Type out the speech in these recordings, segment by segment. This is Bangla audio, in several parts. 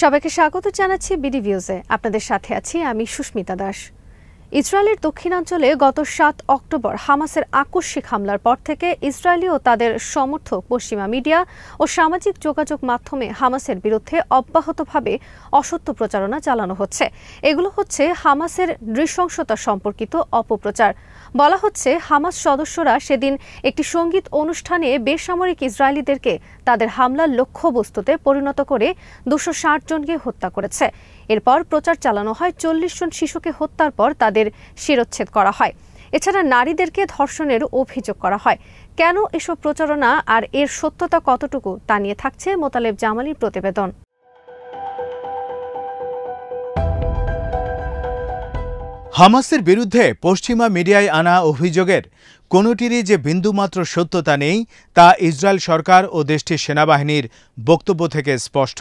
সবাইকে স্বাগত জানাচ্ছি বিডি ভিউজে। আপনাদের সাথে আছি আমি সুস্মিতা দাস। ইসরায়েলের দক্ষিণাঞ্চলে গত সাত অক্টোবর হামাসের আকস্মিক হামলার পর থেকে ইসরায়েলি ও তাদের সমর্থক পশ্চিমা মিডিয়া ও সামাজিক যোগাযোগ মাধ্যমে হামাসের বিরুদ্ধে অব্যাহতভাবে অসত্য প্রচারণা চালানো হচ্ছে। এগুলো হচ্ছে হামাসের নৃশংসতা সম্পর্কিত অপপ্রচার। বলা হচ্ছে, হামাস সদস্যরা সেদিন একটি সংগীত অনুষ্ঠানে বেসামরিক ইসরায়েলিদেরকে তাদের হামলার লক্ষ্যবস্তুতে পরিণত করে দুশো জনকে হত্যা করেছে। এরপর প্রচার চালানো হয় চল্লিশ জন শিশুকে হত্যার পর তাদের শিরচ্ছেদ করা হয়। এছাড়া নারীদেরকে ধর্ষণের অভিযোগ করা হয়। কেন এসব প্রচারণা আর এর সত্যতা কতটুকু তা নিয়ে থাকছে মোতালেব জামালির প্রতিবেদন। হামাসের বিরুদ্ধে পশ্চিমা মিডিয়ায় আনা অভিযোগের কোনোটিরই যে বিন্দুমাত্র সত্যতা নেই, তা ইসরায়েল সরকার ও দেশটির সেনাবাহিনীর বক্তব্য থেকে স্পষ্ট।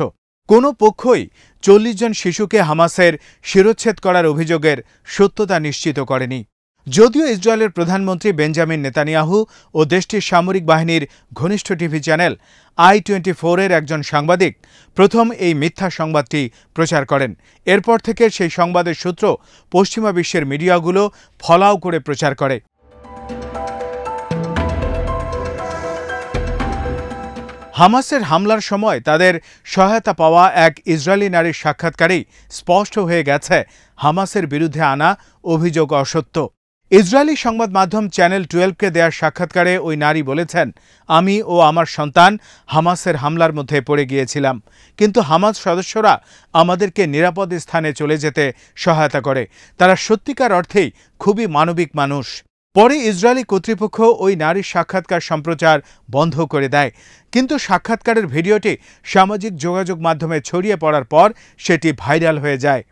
কোনো পক্ষই চল্লিশ জন শিশুকে হামাসের শিরোচ্ছেদ করার অভিযোগের সত্যতা নিশ্চিত করেনি। যদিও ইসরায়েলের প্রধানমন্ত্রী বেঞ্জামিন নেতানিয়াহু ও দেশটির সামরিক বাহিনীর ঘনিষ্ঠ টিভি চ্যানেল আই টোয়েন্টি ফোরের একজন সাংবাদিক প্রথম এই মিথ্যা সংবাদটি প্রচার করেন। এরপর থেকে সেই সংবাদের সূত্র পশ্চিমা বিশ্বের মিডিয়াগুলো ফলাও করে প্রচার করে। হামাসের হামলার সময় তাদের সহায়তা পাওয়া এক ইসরায়েলি নারীর সাক্ষাৎকারেই স্পষ্ট হয়ে গেছে, হামাসের বিরুদ্ধে আনা অভিযোগ অসত্য। ইসরায়েলি সংবাদ মাধ্যম চ্যানেল টুয়েলভকে দেওয়ার সাক্ষাৎকারে ওই নারী বলেছেন, আমি ও আমার সন্তান হামাসের হামলার মধ্যে পড়ে গিয়েছিলাম। কিন্তু হামাস সদস্যরা আমাদেরকে নিরাপদ স্থানে চলে যেতে সহায়তা করে। তারা সত্যিকার অর্থেই খুবই মানবিক মানুষ। পরে ইসরায়েলি কর্তৃপক্ষ ওই নারীর সাক্ষাৎকার সম্প্রচার বন্ধ করে দেয়। কিন্তু সাক্ষাৎকারের ভিডিওটি সামাজিক যোগাযোগ মাধ্যমে ছড়িয়ে পড়ার পর সেটি ভাইরাল হয়ে যায়।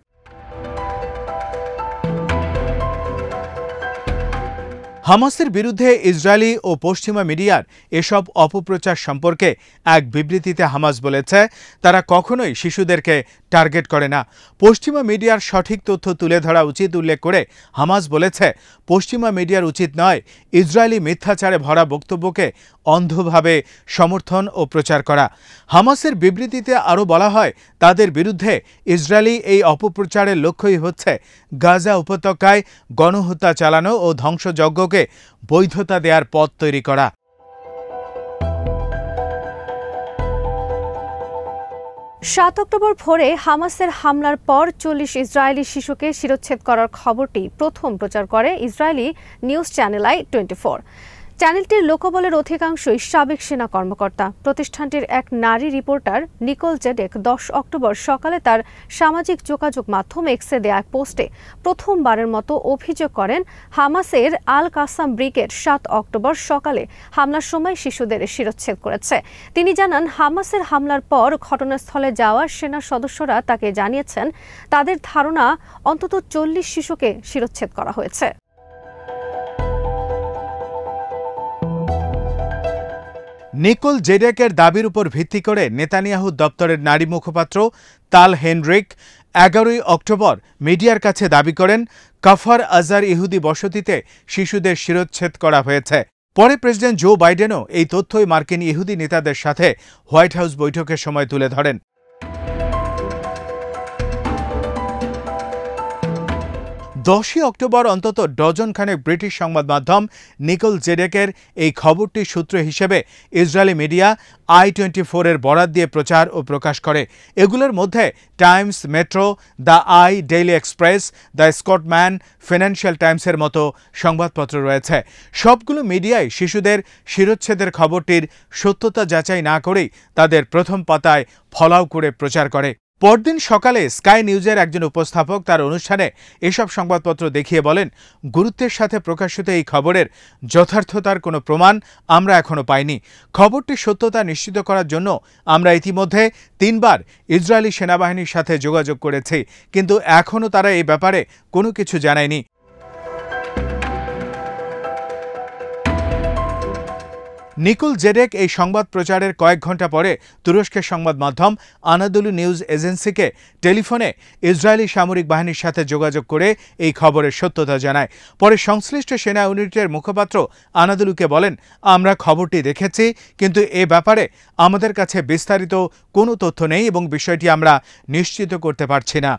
হামাসের বিরুদ্ধে ইসরায়েলি ও পশ্চিমা মিডিয়ার এসব অপপ্রচার সম্পর্কে এক বিবৃতিতে হামাস বলেছে, তারা কখনোই শিশুদেরকে টার্গেট করে না। পশ্চিমা মিডিয়ার সঠিক তথ্য তুলে ধরা উচিত উল্লেখ করে হামাস বলেছে, পশ্চিমা মিডিয়ার উচিত নয়, ইসরায়েলি মিথ্যাচারে ভরা বক্তব্যকে অন্ধভাবে সমর্থন ও প্রচার করা। হামাসের বিবৃতিতে আরও বলা হয়, তাদের বিরুদ্ধে ইসরায়েলি এই অপপ্রচারের লক্ষ্যই হচ্ছে গাজা উপত্যকায় গণহত্যা চালানো ও ধ্বংসযজ্ঞকে বৈধতা দেওয়ার পথ তৈরি করা। সাত অক্টোবর ভোরে হামাসের হামলার পর চল্লিশ ইসরায়েলি শিশুকে শিরোচ্ছেদ করার খবরটি প্রথম প্রচার করে Israeli news channel I twenty চ্যানেলটির লোকবলের অধিকাংশই সাবেক সেনা কর্মকর্তা। প্রতিষ্ঠানটির এক নারী রিপোর্টার নিকোল জেডেক দশ অক্টোবর সকালে তার সামাজিক যোগাযোগ মাধ্যম এক্সে দেয়া এক পোস্টে প্রথমবারের মতো অভিযোগ করেন, হামাসের আল কাসাম ব্রিগেড সাত অক্টোবর সকালে হামলার সময় শিশুদের শিরোচ্ছেদ করেছে। তিনি জানান, হামাসের হামলার পর ঘটনাস্থলে যাওয়া সেনা সদস্যরা তাকে জানিয়েছেন, তাদের ধারণা, অন্তত চল্লিশ শিশুকে শিরোচ্ছেদ করা হয়েছে। নিকোল জেডেকের দাবির উপর ভিত্তি করে নেতানিয়াহু দপ্তরের নারী মুখপাত্র তাল হেনরিক এগারোই অক্টোবর মিডিয়ার কাছে দাবি করেন, কাফার আজার ইহুদি বসতিতে শিশুদের শিরোচ্ছেদ করা হয়েছে। পরে প্রেসিডেন্ট জো বাইডেনও এই তথ্যই মার্কিন ইহুদি নেতাদের সাথে হোয়াইট হাউস বৈঠকের সময় তুলে ধরেন। দশই অক্টোবর অন্তত ডজন খানেক ব্রিটিশ সংবাদ মাধ্যম নিকোল জেডেকের এই খবরটির সূত্র হিসেবে ইসরায়েলি মিডিয়া আই টোয়েন্টি ফোরের বরাত দিয়ে প্রচার ও প্রকাশ করে। এগুলোর মধ্যে Times Metro, the I, Daily Express, the Scotsman, Financial টাইমসের মতো সংবাদপত্র রয়েছে। সবগুলো মিডিয়ায় শিশুদের শিরোচ্ছেদের খবরটির সত্যতা যাচাই না করেই তাদের প্রথম পাতায় ফলাও করে প্রচার করে। পরদিন সকালে স্কাই নিউজের একজন উপস্থাপক তার অনুষ্ঠানে এসব সংবাদপত্র দেখিয়ে বলেন, গুরুত্বের সাথে প্রকাশিত এই খবরের যথার্থতার কোনো প্রমাণ আমরা এখনও পাইনি। খবরটি সত্যতা নিশ্চিত করার জন্য আমরা ইতিমধ্যে তিনবার ইসরায়েলি সেনাবাহিনীর সাথে যোগাযোগ করেছি, কিন্তু এখনও তারা এই ব্যাপারে কোনো কিছু জানায়নি। নিকুল জেডেক এই সংবাদ প্রচারের কয়েক ঘণ্টা পরে তুরস্কের সংবাদ মাধ্যম আনাদুলু নিউজ এজেন্সিকে টেলিফোনে ইসরায়েলি সামরিক বাহিনীর সাথে যোগাযোগ করে এই খবরের সত্যতা জানায়। পরে সংশ্লিষ্ট সেনা ইউনিটের মুখপাত্র আনাদুলুকে বলেন, আমরা খবরটি দেখেছি, কিন্তু এ ব্যাপারে আমাদের কাছে বিস্তারিত কোনো তথ্য নেই এবং বিষয়টি আমরা নিশ্চিত করতে পারছি না।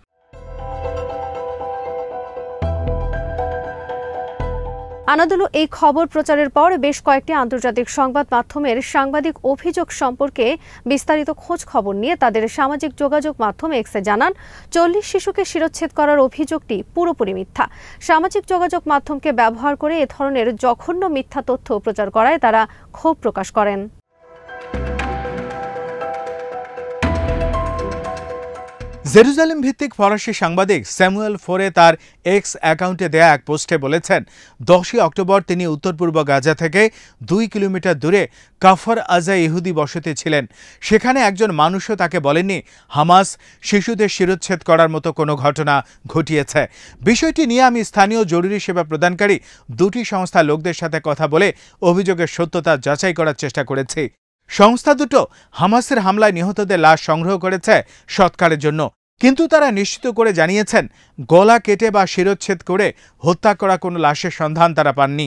আনাদুলু এই খবর প্রচারের পর বেশ কয়েকটি আন্তর্জাতিক সংবাদ মাধ্যমের সাংবাদিক অভিযোগ সম্পর্কে বিস্তারিত খোঁজ খবর নিয়ে তাদের সামাজিক যোগাযোগ মাধ্যম এক্সে জানান, চল্লিশ শিশুকে শিরোচ্ছেদ করার অভিযোগটি পুরোপুরি মিথ্যা। সামাজিক যোগাযোগ মাধ্যমকে ব্যবহার করে এ ধরনের জঘন্য মিথ্যা তথ্য প্রচার করায় তারা ক্ষোভ প্রকাশ করেন। জেরুজালেম ভিত্তিক ফরাসি সাংবাদিক স্যামুয়েল ফোরে তার এক্স অ্যাকাউন্টে দেয়া এক পোস্টে বলেছেন, দশই অক্টোবর তিনি উত্তর পূর্ব গাজা থেকে দুই কিলোমিটার দূরে কাফর আজা ইহুদি বসতি ছিলেন। সেখানে একজন মানুষও তাকে বলেননি, হামাস শিশুদের শিরোচ্ছেদ করার মতো কোনো ঘটনা ঘটিয়েছে। বিষয়টি নিয়ে আমি স্থানীয় জরুরি সেবা প্রদানকারী দুটি সংস্থার লোকদের সাথে কথা বলে অভিযোগের সত্যতা যাচাই করার চেষ্টা করেছি। সংস্থা দুটো হামাসের হামলায় নিহতদের লাশ সংগ্রহ করেছে সৎকারের জন্য। কিন্তু তারা নিশ্চিত করে জানিয়েছেন, গলা কেটে বা শিরোচ্ছেদ করে হত্যা করা কোনো লাশের সন্ধান তারা পাননি।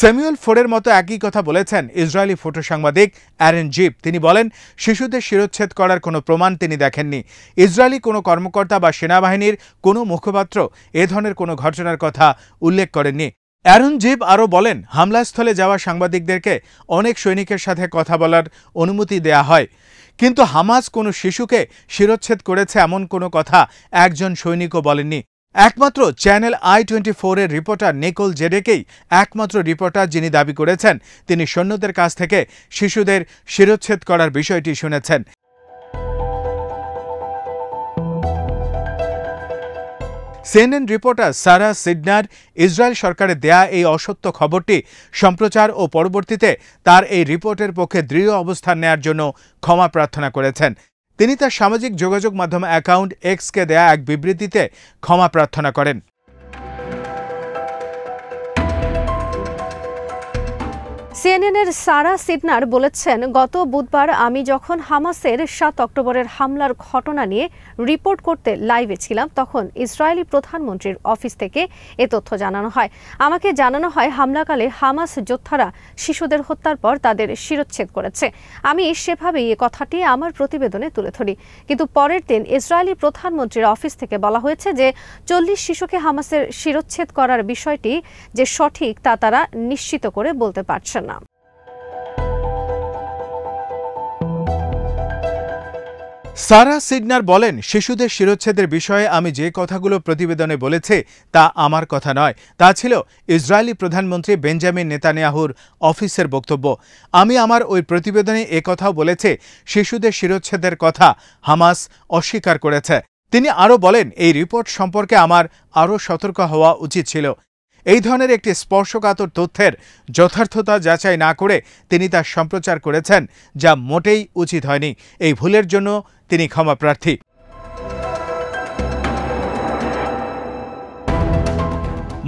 স্যামুয়েল ফোরের মতো একই কথা বলেছেন ইসরায়েলি ফটো সাংবাদিক অ্যারেন জিপ। তিনি বলেন, শিশুদের শিরোচ্ছেদ করার কোনো প্রমাণ তিনি দেখেননি। ইসরায়েলি কোনো কর্মকর্তা বা সেনাবাহিনীর কোনো মুখপাত্র এ ধরনের কোনো ঘটনার কথা উল্লেখ করেননি। অ্যারন জিব আরও বলেন, হামলাস্থলে যাওয়া সাংবাদিকদেরকে অনেক সৈনিকের সাথে কথা বলার অনুমতি দেয়া হয়। কিন্তু হামাস কোনো শিশুকে শিরোচ্ছেদ করেছে এমন কোনো কথা একজন সৈনিকও বলেননি। একমাত্র চ্যানেল আই টোয়েন্টি ফোরের রিপোর্টার নিকোল জেডেকেই একমাত্র রিপোর্টার যিনি দাবি করেছেন, তিনি সৈন্যদের কাছ থেকে শিশুদের শিরোচ্ছেদ করার বিষয়টি শুনেছেন। CNN reporter Sara Sidner Israel সরকারের দেয়া এই অসত্য খবরটি সম্প্রচার ও পরবর্তীতে তার এই রিপোর্টের পক্ষে দৃঢ় অবস্থান নেয়ার জন্য ক্ষমা প্রার্থনা করেছেন। তিনি তার সামাজিক যোগাযোগ মাধ্যম অ্যাকাউন্ট এক্সকে দেয়া এক বিবৃতিতে ক্ষমা প্রার্থনা করেন। সিএনএনের সারা সিডনার বলেছেন, গত বুধবার আমি যখন হামাসের সাত অক্টোবরের হামলার ঘটনা নিয়ে রিপোর্ট করতে লাইভে ছিলাম, তখন ইসরায়েলি প্রধানমন্ত্রীর অফিস থেকে এ তথ্য জানানো হয়। আমাকে জানানো হয়, হামলাকালে হামাস যোদ্ধারা শিশুদের হত্যার পর তাদের শিরোচ্ছেদ করেছে। আমি সেভাবেই এ কথাটি আমার প্রতিবেদনে তুলে ধরি। কিন্তু পরের দিন ইসরায়েলি প্রধানমন্ত্রীর অফিস থেকে বলা হয়েছে যে, চল্লিশ শিশুকে হামাসের শিরোচ্ছেদ করার বিষয়টি যে সঠিক তা তারা নিশ্চিত করে বলতে পারছেন না। সারা সিডনার বলেন, শিশুদের শিরোচ্ছেদের বিষয়ে আমি যে কথাগুলো প্রতিবেদনে বলেছি, তা আমার কথা নয়। তা ছিল ইসরায়েলি প্রধানমন্ত্রী বেঞ্জামিন নেতানিয়াহুর অফিসের বক্তব্য। আমি আমার ওই প্রতিবেদনে এ কথাও বলেছি, শিশুদের শিরোচ্ছেদের কথা হামাস অস্বীকার করেছে। তিনি আরও বলেন, এই রিপোর্ট সম্পর্কে আমার আরও সতর্ক হওয়া উচিত ছিল। এই ধরনের একটি স্পর্শকাতর তথ্যের যথার্থতা যাচাই না করে তিনি তা সম্প্রচার করেছেন, যা মোটেই উচিত হয়নি। এই ভুলের জন্য তিনি ক্ষমা প্রার্থী।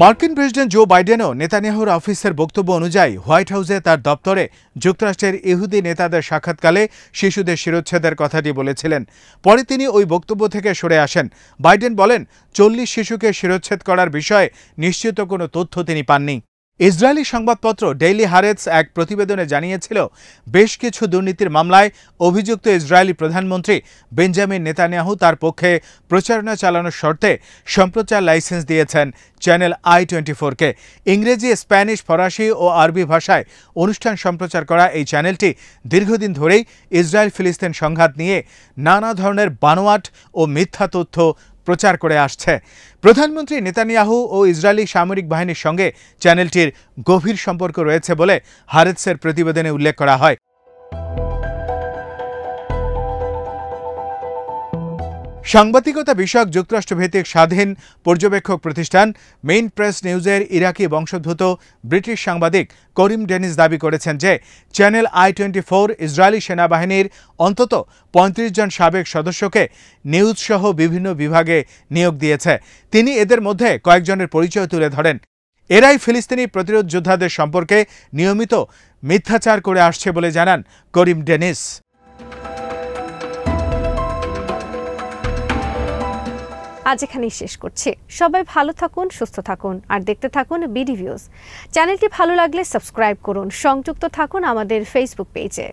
মার্কিন প্রেসিডেন্ট জো বাইডেনও নেতানিয়াহুর অফিসের বক্তব্য অনুযায়ী হোয়াইট হাউসে তার দপ্তরে যুক্তরাষ্ট্রের ইহুদি নেতাদের সাক্ষাৎকালে শিশুদের শিরোচ্ছেদের কথাটি বলেছিলেন। পরে তিনি ওই বক্তব্য থেকে সরে আসেন। বাইডেন বলেন, চল্লিশ শিশুকে শিরোচ্ছেদ করার বিষয়ে নিশ্চিত কোনো তথ্য তিনি পাননি। ইসরায়েলি সংবাদপত্র ডেইলি হারেটস এক প্রতিবেদনে জানিয়েছিল, বেশ কিছু দুর্নীতির মামলায় অভিযুক্ত ইসরায়েলি প্রধানমন্ত্রী বেঞ্জামিন নেতানিয়াহু তার পক্ষে প্রচারণা চালানোর শর্তে সম্প্রচার লাইসেন্স দিয়েছেন চ্যানেল আই টোয়েন্টি ফোরকে ইংরেজি, স্প্যানিশ, ফরাসি ও আরবি ভাষায় অনুষ্ঠান সম্প্রচার করা এই চ্যানেলটি দীর্ঘদিন ধরেই ইসরায়েল ফিলিস্তিন সংঘাত নিয়ে নানা ধরনের বানোয়াট ও মিথ্যা তথ্য প্রচার করে আসছে। প্রধানমন্ত্রী নেতানিয়াহু ও ইসরায়েলি সামরিক বাহিনীর সঙ্গে চ্যানেলটির গভীর সম্পর্ক রয়েছে বলে হারেৎসের প্রতিবেদনে উল্লেখ করা হয়। সাংবাদিকতা বিষয়ক যুক্তরাষ্ট্রভিত্তিক স্বাধীন পর্যবেক্ষক প্রতিষ্ঠান মেইন প্রেস নিউজের ইরাকি বংশোদ্ভূত ব্রিটিশ সাংবাদিক করিম ডেনিস দাবি করেছেন যে channel I twenty four Israeli সেনাবাহিনীর অন্তত পঁয়ত্রিশ জন সাবেক সদস্যকে নিউজ সহ বিভিন্ন বিভাগে নিয়োগ দিয়েছে। তিনি এদের মধ্যে কয়েকজনের পরিচয় তুলে ধরেন। এরাই ফিলিস্তিনি প্রতিরোধ যোদ্ধাদের সম্পর্কে নিয়মিত মিথ্যাচার করে আসছে বলে জানান করিম ডেনিস। আজ এখানেই শেষ করছি। সবাই ভালো থাকুন, সুস্থ থাকুন, আর দেখতে থাকুন বিডি ভিউজ চ্যানেলটি ভালো লাগলে সাবস্ক্রাইব করুন। সংযুক্ত থাকুন আমাদের ফেসবুক পেজে